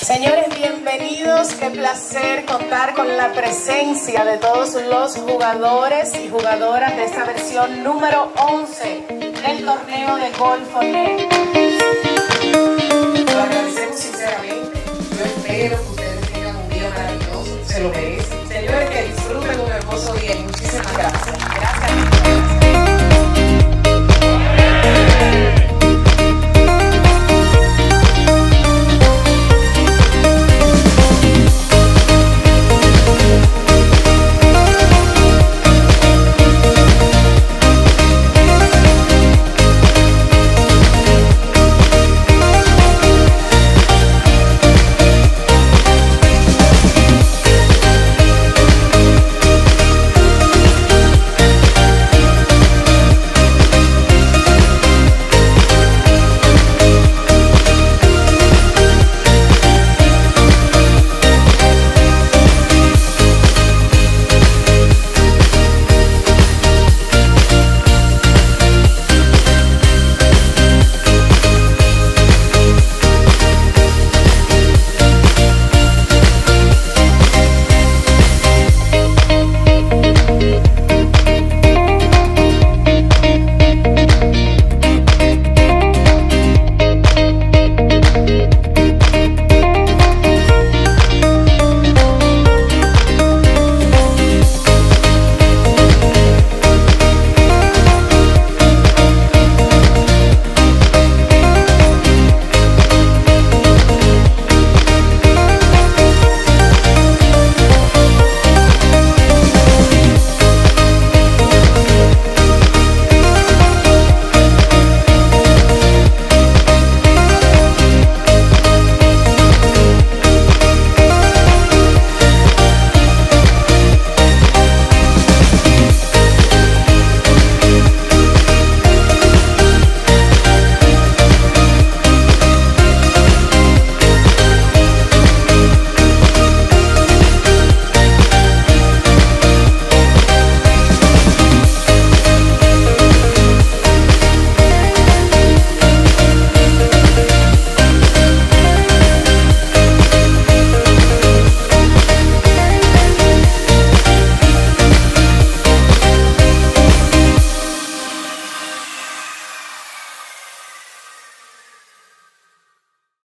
Señores, bienvenidos. Qué placer contar con la presencia de todos los jugadores y jugadoras de esta versión número 11 del torneo de golf Lo agradecemos sinceramente. Yo espero